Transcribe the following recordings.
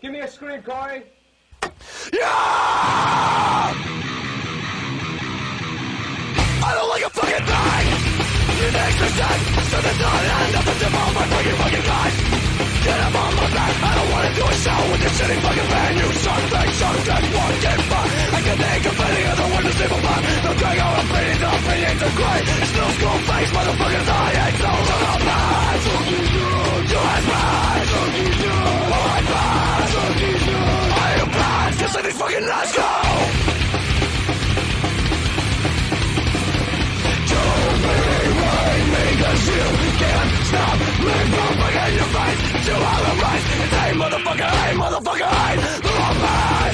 Give me a scream, Corey. Yeah! I don't like a fucking thing! You next percent, so there's not end enough to devote my fucking fucking life. Get up on my back, I don't wanna do a show with this shitty fucking band. You suck, fake, suck, dead, one, get motherfucker, hey motherfucker, hey The wrong path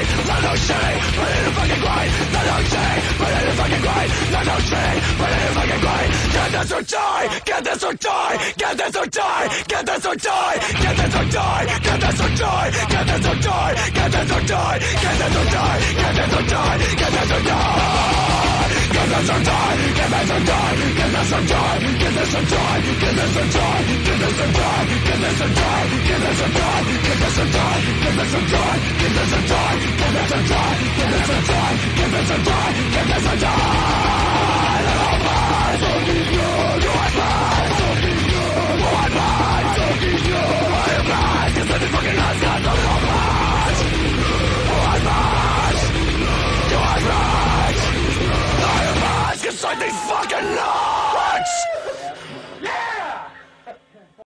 grind Let no shame, put in fucking grind Let no shame, put in fucking grind Let no shame, put in fucking grind Get this or die, get this or die Get this or die, get this or die Get this or die, get this or die Get this or die, get this or die Get this or die, get this or die Get this or die Get this or die, get this or die Get this or die, get this or die Get this or die, get this or die Get this or die, get this or die Get this or die, I think fucking know